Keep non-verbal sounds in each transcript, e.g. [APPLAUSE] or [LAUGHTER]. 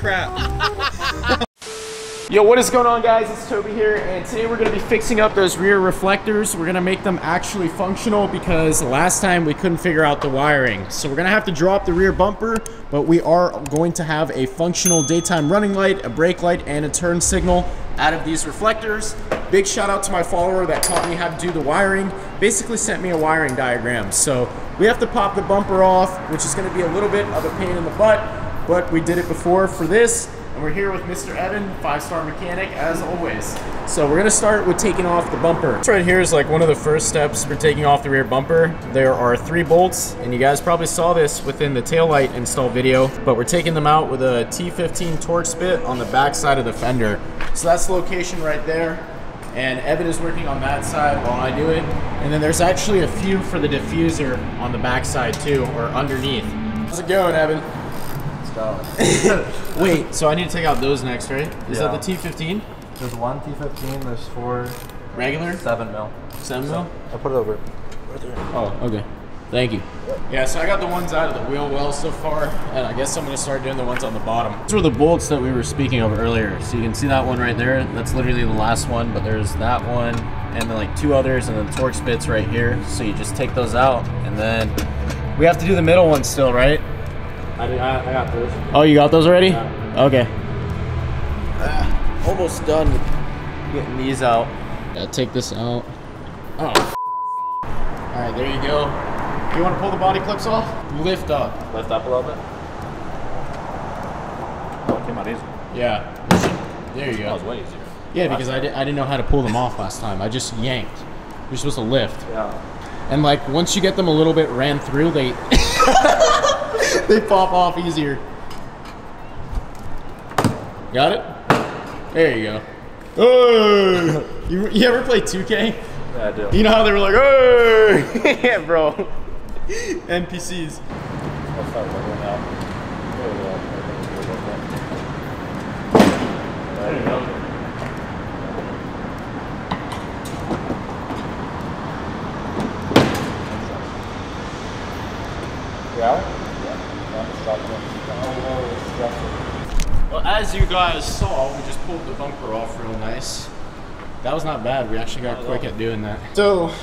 crap. Yo, what is going on guys? It's Toby here and today we're gonna be fixing up those rear reflectors. We're gonna make them actually functional because last time we couldn't figure out the wiring. So we're gonna have to drop the rear bumper, but we are going to have a functional daytime running light, a brake light, and a turn signal out of these reflectors. Big shout out to my follower that taught me how to do the wiring. Basically sent me a wiring diagram. So we have to pop the bumper off, which is gonna be a little bit of a pain in the butt, but we did it before for this. And we're here with Mr. Evan, five-star mechanic, as always. So we're gonna start with taking off the bumper. This right here is like one of the first steps for taking off the rear bumper. There are three bolts, and you guys probably saw this within the taillight install video, but we're taking them out with a T15 Torx bit on the back side of the fender. So that's the location right there. And Evan is working on that side while I do it. And then there's actually a few for the diffuser on the back side too, or underneath. How's it going, Evan? [LAUGHS] Wait, so I need to take out those next, right? Is Yeah. that the T15? There's one T15, there's four, Regular? seven mil. Seven mil? I put it over. Right there. Oh, okay. Thank you. Yeah, so I got the ones out of the wheel well so far, and I guess I'm gonna start doing the ones on the bottom. These were the bolts that we were speaking of earlier. So you can see that one right there. That's literally the last one, but there's that one, and then like two others, and then the Torx bits right here. So you just take those out, and then we have to do the middle one still, right? I, did, I, I got this. Oh, you got those already? Yeah. Okay. Ah, almost done getting these out. Gotta take this out. Oh. Alright, there you go. You want to pull the body clips off? Lift up. Lift up a little bit. Oh, it came out easy. Yeah. There you That go. was way easier. Yeah, because I, di- I didn't know how to pull them off last time. I just yanked. You're supposed to lift. Yeah. And like once you get them a little bit ran through, they [LAUGHS] they pop off easier. Got it? There you go. Oh, you, you ever play 2K? Yeah, I do. You know how they were like, oh, [LAUGHS] yeah, bro. NPCs. I'll start looking out. There you go. Yeah? Well, as you guys saw, we just pulled the bumper off real nice. That was not bad. We actually got quick at doing that. So,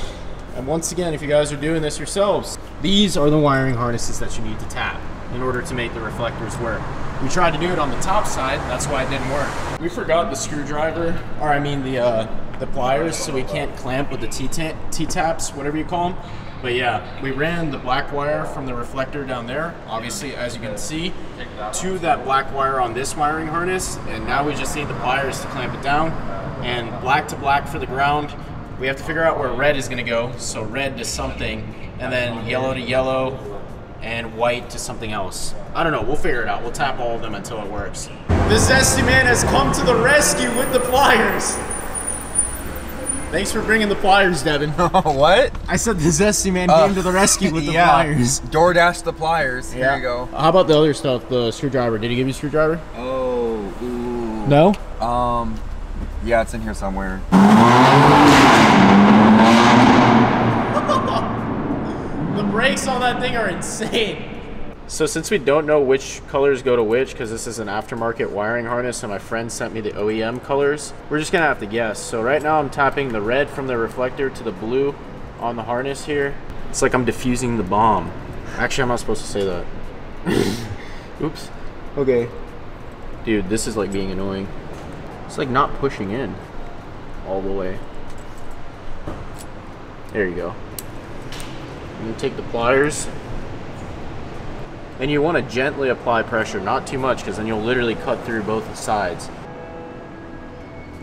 and once again, if you guys are doing this yourselves, these are the wiring harnesses that you need to tap in order to make the reflectors work. We tried to do it on the top side, that's why it didn't work. We forgot the screwdriver, or I mean the uh, the pliers, so we can't clamp with the T-ta- T-taps, whatever you call them. But yeah, we ran the black wire from the reflector down there, obviously as you can see, to that black wire on this wiring harness, and now we just need the pliers to clamp it down. And black to black for the ground, we have to figure out where red is gonna go. So red to something, and then yellow to yellow, and white to something else. I don't know, we'll figure it out. We'll tap all of them until it works. The Zesty Man has come to the rescue with the pliers. Thanks for bringing the pliers, Devin. [LAUGHS] what? I said the Zesty Man Uh, came to the rescue with the yeah. pliers. DoorDash the pliers. Here you go. How about the other stuff, the screwdriver? Did he give you a screwdriver? Oh, ooh. No? Um, yeah, it's in here somewhere. [LAUGHS] The brakes on that thing are insane. So since we don't know which colors go to which, because this is an aftermarket wiring harness and my friend sent me the OEM colors, we're just gonna have to guess. So right now I'm tapping the red from the reflector to the blue on the harness here. It's like I'm diffusing the bomb. Actually, I'm not supposed to say that. [LAUGHS] Oops. Okay. Dude, this is like being annoying. It's like not pushing in all the way. There you go. And you take the pliers. And you want to gently apply pressure, not too much, because then you'll literally cut through both sides.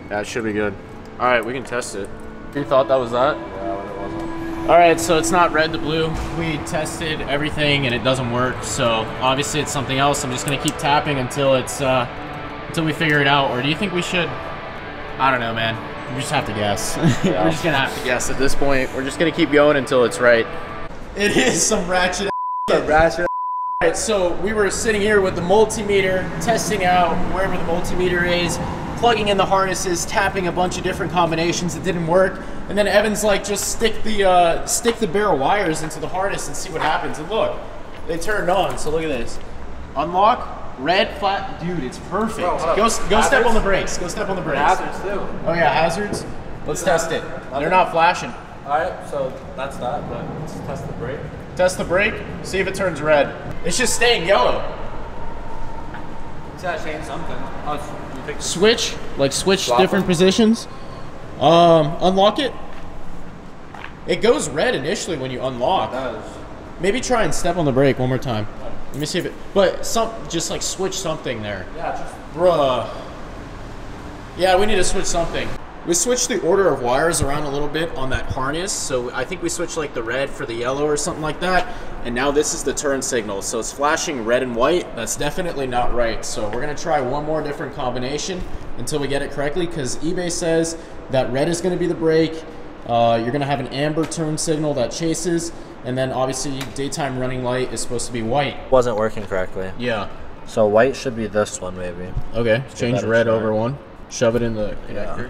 That should be good. All right, we can test it. You thought that was that? Yeah, but it wasn't. All right, so it's not red to blue. We tested everything and it doesn't work. So obviously it's something else. I'm just gonna keep tapping until it's uh, until we figure it out. Or do you think we should? I don't know, man. We just have to guess. [LAUGHS] We're just gonna have to guess at this point. We're just gonna keep going until it's right. It is some ratchet. Ratchet. Alright, so we were sitting here with the multimeter, testing out wherever the multimeter is, plugging in the harnesses, tapping a bunch of different combinations. that didn't work, and then Evan's like, just stick the uh, stick the bare wires into the harness and see what happens. And look, they turned on. So look at this. Unlock. Red flat, dude, it's perfect. Bro, go go step on the brakes. Go step on the brakes. Hazards too. Oh yeah, hazards. Let's test it. They're not flashing. Alright, so that's that, but let's test the brake. Test the brake. See if it turns red. It's just staying yellow. It's gotta change something. Oh, it's, you think Switch, like switch different them? positions. Um, unlock it. It goes red initially when you unlock. does? Maybe try and step on the brake one more time. Let me see if it. But some, just like switch something there. Yeah, just Bruh. Yeah, we need to switch something. We switched the order of wires around a little bit on that harness, so I think we switched like the red for the yellow or something like that. And now this is the turn signal, so it's flashing red and white. That's definitely not right. So we're gonna try one more different combination until we get it correctly, because eBay says that red is gonna be the brake. Uh, you're gonna have an amber turn signal that chases, and then obviously daytime running light is supposed to be white. wasn't working correctly. Yeah. So white should be this one maybe. Okay, change red over one. Shove it in the connector.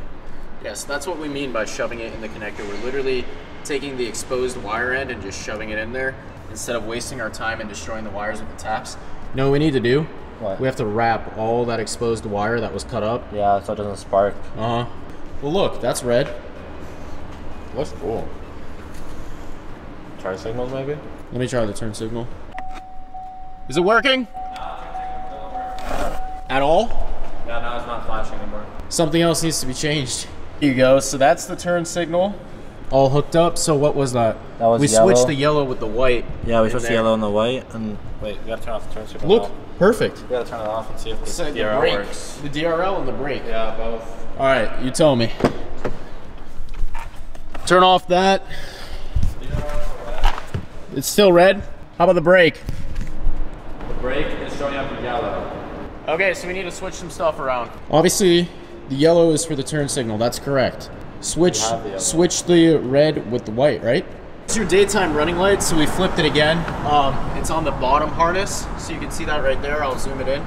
Yes, that's what we mean by shoving it in the connector. We're literally taking the exposed wire end and just shoving it in there instead of wasting our time and destroying the wires with the taps. You know what we need to do? What? We have to wrap all that exposed wire that was cut up. Yeah, so it doesn't spark. Uh huh. Well, look, that's red. Looks cool. Turn signals maybe? Let me try the turn signal. Is it working? At all? Yeah, now it's not flashing anymore. Something else needs to be changed. Here you go. So that's the turn signal. All hooked up. So what was that? That was we yellow. switched the yellow with the white. Yeah, we in switched the yellow and the white and Wait, we gotta turn off the turn signal. Look, now. perfect. We gotta turn it off and see if the So the DRL brake, works. the DRL and the brake. Yeah, both. All right, you tell me. Turn off that. It's still red. How about the brake? The brake is showing up in yellow. Okay, so we need to switch some stuff around. Obviously, the yellow is for the turn signal. That's correct. Switch the switch the red with the white, right? It's your daytime running light, so we flipped it again. Um, it's on the bottom harness, so you can see that right there. I'll zoom it in.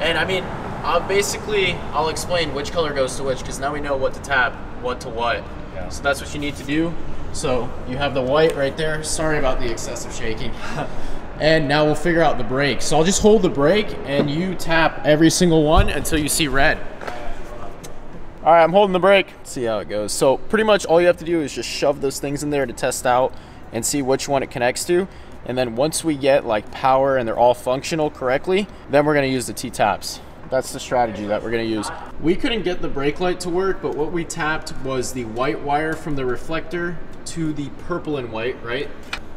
And I mean, uh, basically, I'll explain which color goes to which, because now we know what to tap, what to what. Yeah. So that's what you need to do. So you have the white right there. Sorry about the excessive shaking. [LAUGHS] and now we'll figure out the brake. So I'll just hold the brake and you tap every single one until you see red. All right, I'm holding the brake. See how it goes. So pretty much all you have to do is just shove those things in there to test out and see which one it connects to. And then once we get like power and they're all functional correctly, then we're gonna use the T-taps. That's the strategy that we're gonna use. We couldn't get the brake light to work, but what we tapped was the white wire from the reflector to the purple and white, right?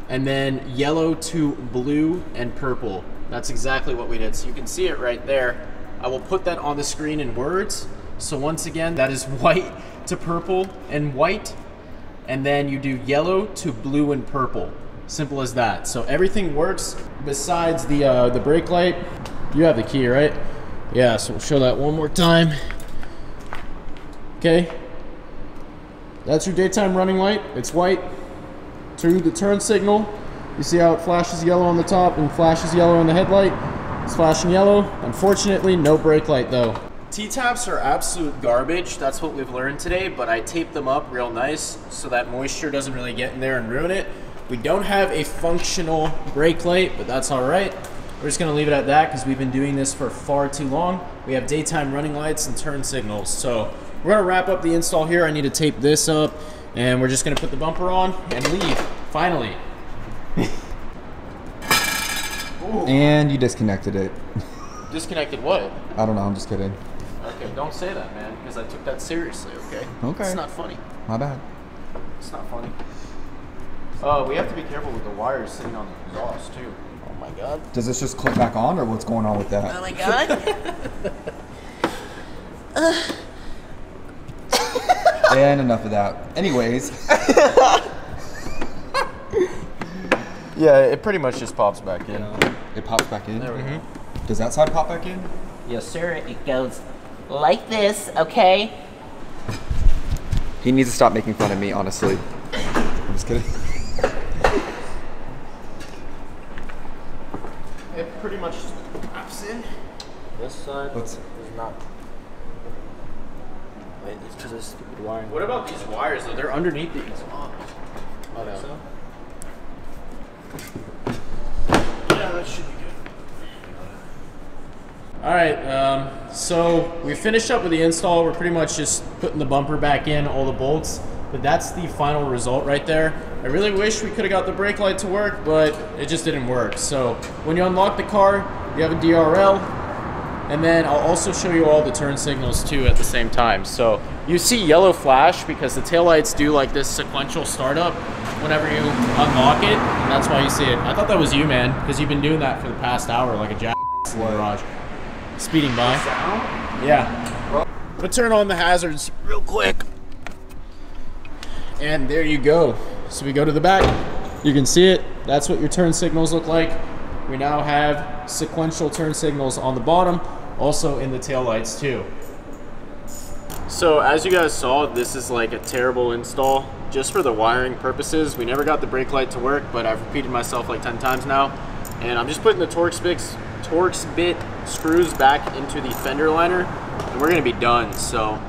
And then yellow to blue and purple. That's exactly what we did. So you can see it right there. I will put that on the screen in words. So once again, that is white to purple and white. And then you do yellow to blue and purple. Simple as that. So everything works besides the uh, the brake light. You have the key, right? Yeah, so we'll show that one more time. Okay. That's your daytime running light. It's white. To the turn signal, you see how it flashes yellow on the top and flashes yellow on the headlight? It's flashing yellow. Unfortunately, no brake light though. T-taps are absolute garbage. That's what we've learned today, but I taped them up real nice so that moisture doesn't really get in there and ruin it. We don't have a functional brake light, but that's all right. We're just gonna leave it at that because we've been doing this for far too long. We have daytime running lights and turn signals. So we're gonna wrap up the install here. I need to tape this up and we're just gonna put the bumper on and leave, finally. And you disconnected it. Disconnected what? I don't know. I'm just kidding. Okay, don't say that, man, because I took that seriously, okay? Okay. It's not funny. My bad. It's not funny. Uh, we have to be careful with the wires sitting on the exhaust, too. Oh my god. Does this just click back on, or what's going on with that? Oh my god. [LAUGHS] and enough of that. Anyways, [LAUGHS] yeah, it pretty much just pops back in. it pops back in. There we go. Does that side pop back in? Yes, sir. It goes like this, okay? He needs to stop making fun of me, honestly. I'm just kidding. It pretty much pops in. This side Let's- is not. Wait, it's because of stupid wiring. What about these wires, though? They're underneath the exhaust. Oh, no. So? Yeah, that should be good. All right, um, so we finished up with the install. We're pretty much just putting the bumper back in, all the bolts, but that's the final result right there. I really wish we could have got the brake light to work, but it just didn't work. So when you unlock the car, you have a DRL, and then I'll also show you all the turn signals too at the same time. So you see yellow flash because the taillights do like this sequential startup whenever you unlock it, and that's why you see it. I thought that was you, man, because you've been doing that for the past hour like a jack garage. Speeding by. Yeah. But turn on the hazards real quick. And there you go. So we go to the back. You can see it. That's what your turn signals look like. We now have sequential turn signals on the bottom, also in the taillights too. So as you guys saw, this is like a terrible install. Just for the wiring purposes, we never got the brake light to work, but I've repeated myself like 10 times now. And I'm just putting the Torx bits, Torx bit screws back into the fender liner, and we're gonna be done. So,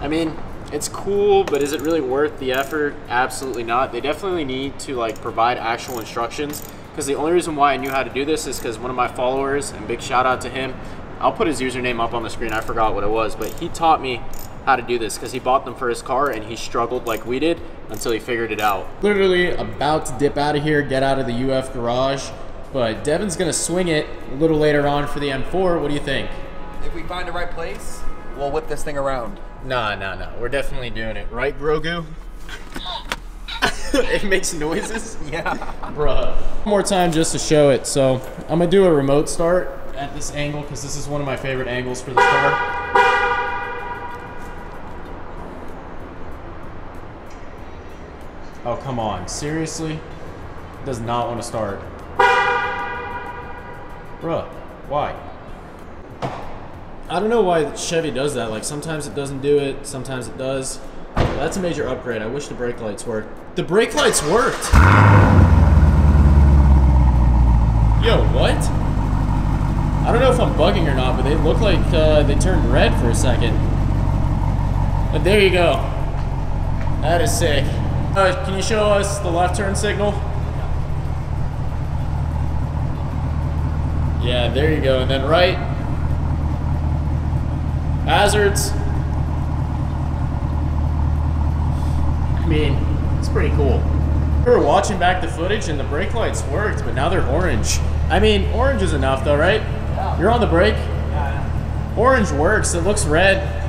I mean, it's cool, but is it really worth the effort? Absolutely not. They definitely need to like provide actual instructions because the only reason why I knew how to do this is because one of my followers, and big shout out to him, I'll put his username up on the screen. I forgot what it was, but he taught me how to do this because he bought them for his car and he struggled like we did until he figured it out. Literally about to dip out of here, get out of the UF garage, but Devin's gonna swing it a little later on for the M4. What do you think? If we find the right place, we'll whip this thing around. Nah, nah, nah. We're definitely doing it. Right, Grogu? [LAUGHS] it makes noises? Yeah. [LAUGHS] Bruh. One more time just to show it. So I'm gonna do a remote start at this angle because this is one of my favorite angles for this car. Oh, come on. Seriously? Does not want to start. Bruh, why? I don't know why Chevy does that. Like sometimes it doesn't do it, sometimes it does. That's a major upgrade. I wish the brake lights worked. The brake lights worked. Yo, what? I don't know if I'm bugging or not, but they look like uh, they turned red for a second. But there you go. That is sick. Uh, can you show us the left turn signal? Yeah, there you go. And then right. Hazards. I mean, it's pretty cool. We were watching back the footage and the brake lights worked, but now they're orange. I mean, orange is enough though, right? Yeah. You're on the brake? Yeah. Orange works, it looks red.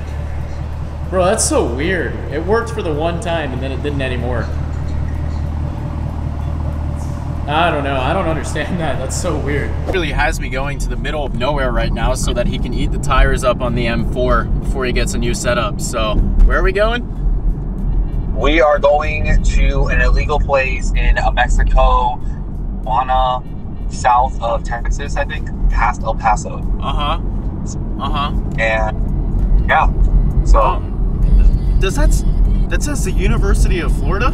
Bro, that's so weird. It worked for the one time and then it didn't anymore. I don't know. I don't understand [LAUGHS] that. That's so weird. It really has me going to the middle of nowhere right now so that he can eat the tires up on the M4 before he gets a new setup. So, where are we going? We are going to an illegal place in Mexico, Juana, south of Texas, I think, past El Paso. Uh huh. Uh huh. And yeah, so Oh. Does that that says the University of Florida?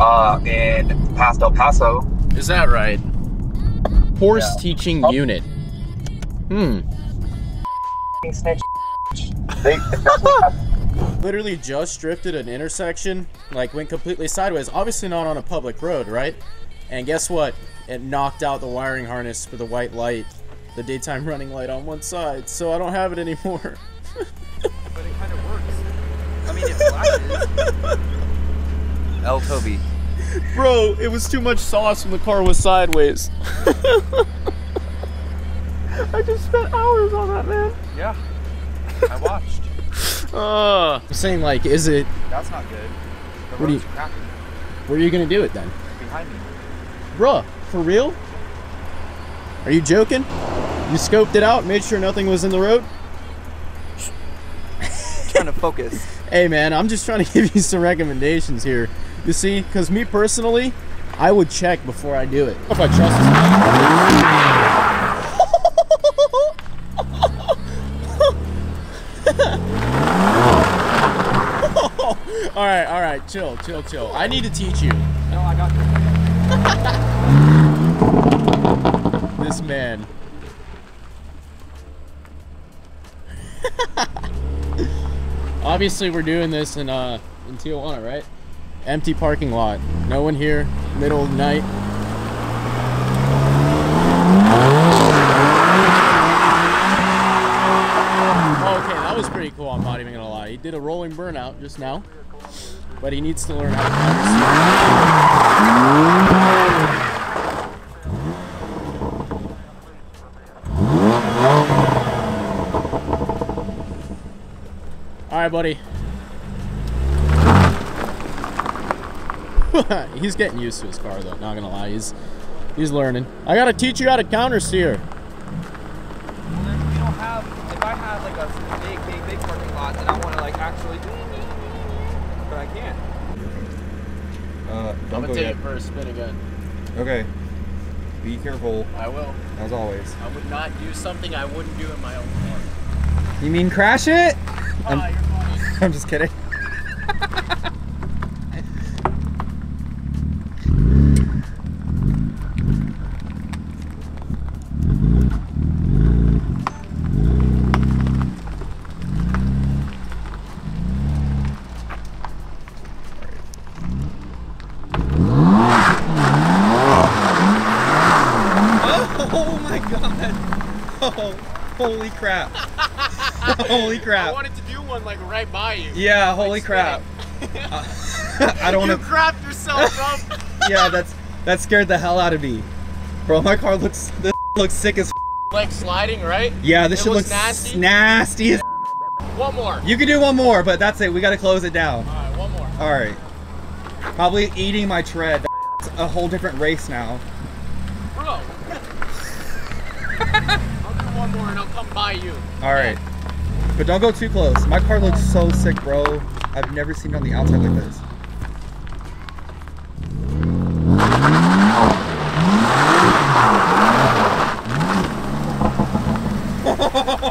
Uh, in past El Paso, Is that right? Horse Yeah. teaching Oh. unit. Hmm. snitch. They [LAUGHS] Literally just drifted an intersection, like went completely sideways. Obviously not on a public road, right? And guess what? It knocked out the wiring harness for the white light, the daytime running light on one side. So I don't have it anymore. But it kind of works. I mean, it flashes. [LAUGHS] El Toby. [LAUGHS] Bro, it was too much sauce when the car was sideways. [LAUGHS] I just spent hours on that, man. Yeah. I watched. [LAUGHS] Uh, I'm saying like, is it? That's not good. The What do road's you- cracking Where are you gonna do it then, behind me. bruh? For real? Are you joking? You scoped it out, made sure nothing was in the road. trying to focus. Hey man, I'm just trying to give you some recommendations here. You see, because me personally, I would check before I do it. If I trust this. [LAUGHS] all right, all right, chill, chill, chill. I need to teach you. No, I got this. [LAUGHS] This man. [LAUGHS] Obviously, we're doing this in uh in Tijuana, right? Empty parking lot. No one here. Middle of night. Oh, okay, that was pretty cool. I'm not even gonna lie. He did a rolling burnout just now, but he needs to learn how to. All right, buddy. He's getting used to his car though. Not gonna lie, he's he's learning. I gotta teach you how to counter steer. Well, then we don't have. If I had like a big, big, big parking lot, then I want to like actually. But I can't. Uh, I'm gonna go take yet. it for a spin again. Okay. Be careful, I will. as always. I would not do something I wouldn't do in my own car. You mean crash it? Ah, you're. [LAUGHS] I'm just kidding. Yeah, holy crap! [LAUGHS] I don't you want to. crapped yourself up. [LAUGHS] Yeah, that's that scared the hell out of me, bro. My car looks this [LAUGHS] looks sick as. like sliding, right? Yeah, this It shit looks nasty? nasty as. One more. You can do one more, but that's it. We gotta close it down. All right, one more. All right. Probably eating my tread. That's a whole different race now. Bro. I'll do one more and I'll come by you. All right. But don't go too close. My car looks so sick, bro. I've never seen it on the outside like this. [LAUGHS]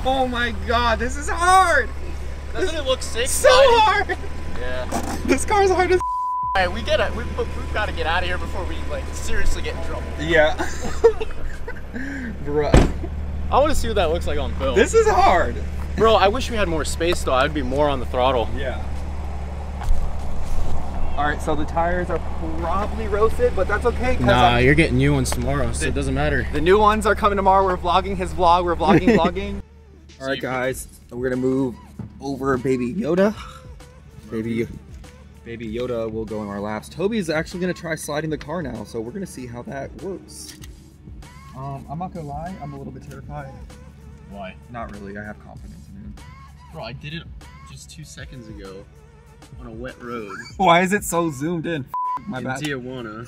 Oh my god, this is hard! Doesn't it look sick? So sliding? hard! Yeah. This car's hard as All right, we gotta, we, we've got to get out of here before we like seriously get in trouble. Yeah. [LAUGHS] Bro. I want to see what that looks like on film. This is hard. Bro, I wish we had more space though. I'd be more on the throttle. Yeah. All right, so the tires are probably roasted, but that's okay. Nah, I'm- you're getting new ones tomorrow, so it doesn't matter. the new ones are coming tomorrow. We're vlogging his vlog. We're vlogging, [LAUGHS] vlogging. All right, guys, we're gonna move over Baby Yoda. Baby, Baby Yoda will go in our laps. Toby's actually gonna try sliding the car now, so we're gonna see how that works. Um, I'm not gonna lie, I'm a little bit terrified. Why? Not really. I have confidence. Bro, I did it just two seconds ago on a wet road Why is it so zoomed in? My in bad. Tijuana.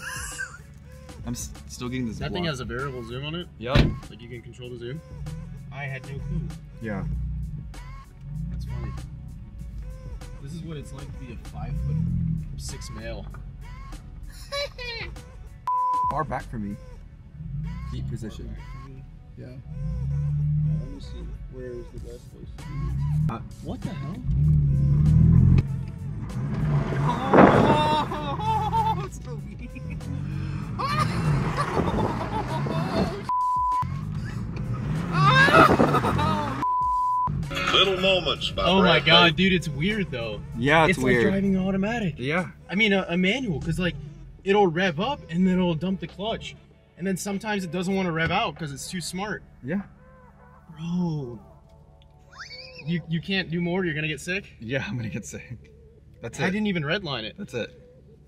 [LAUGHS] I'm still getting this. That thing has a variable zoom on it. Yup. Like you can control the zoom. I had no clue. Yeah. That's funny. This is what it's like to be a five foot six male. [LAUGHS] Far back from me. Deep position. Yeah. Let me see. Where is the best place to be? Uh, what the hell? Oh, [LAUGHS] Toby. Little moments by Oh my god, Pitt. dude, it's weird though. Yeah, it's, it's weird. like driving automatic. yeah. I mean, a, a manual, because like it'll rev up and then it'll dump the clutch, and then sometimes it doesn't want to rev out because it's too smart. Yeah. Bro, you you can't do more. You're gonna get sick. Yeah, I'm gonna get sick. That's it. I didn't even redline it. That's it.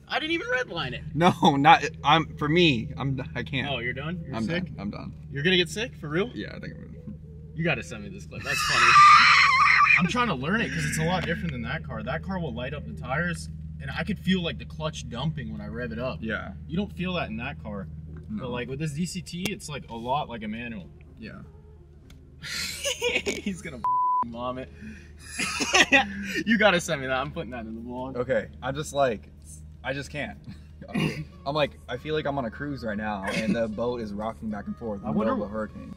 I didn't even redline it. No, not. I'm for me. I'm. I can't. Oh, you're done. You're I'm sick. done. I'm done. You're gonna get sick for real. Yeah, I think. I'm You gotta send me this clip. That's funny. [LAUGHS] I'm trying to learn it because it's a lot different than that car. That car will light up the tires, and I could feel like the clutch dumping when I rev it up. Yeah. You don't feel that in that car. No. But like with this DCT, it's like a lot like a manual. Yeah. [LAUGHS] He's gonna [LAUGHS] mom it. [LAUGHS] you gotta send me that. I'm putting that in the vlog. Okay. I'm just like, I just can't. I'm like, I feel like I'm on a cruise right now, and the boat is rocking back and forth in I the middle wonder- of a hurricane.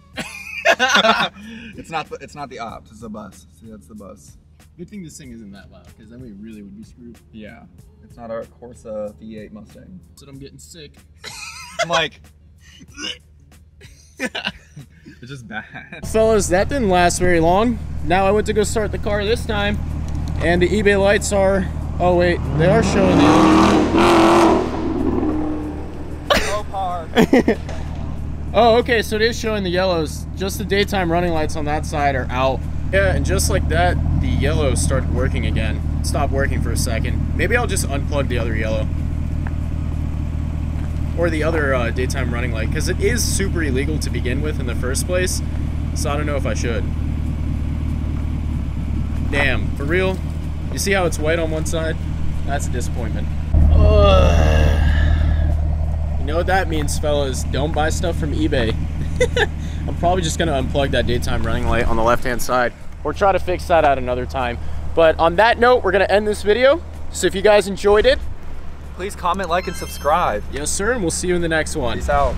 it's not. The, it's not the ops. It's the bus. See, that's the bus. Good thing this thing isn't that loud, because then we really would be screwed. Yeah. It's not our Corsa V8 Mustang. So I'm getting sick. I'm like, [LAUGHS] it's just bad. [LAUGHS] Fellas, that didn't last very long. Now I went to go start the car this time, and the eBay lights are. Oh wait, they are showing the. Yellow. [LAUGHS] Oh, okay, so it is showing the yellows. Just the daytime running lights on that side are out. Yeah, and just like that, the yellow started working again. Stopped working for a second. Maybe I'll just unplug the other yellow. Or the other uh, daytime running light, because it is super illegal to begin with in the first place. So I don't know if I should. Damn, for real? You see how it's white on one side? That's a disappointment. Ugh. You know what that means, fellas? Don't buy stuff from eBay. [LAUGHS] I'm probably just gonna unplug that daytime running light on the left-hand side or try to fix that at another time. But on that note, we're gonna end this video. So if you guys enjoyed it, Please comment, like, and subscribe. yes sir, and we'll see you in the next one. Peace out.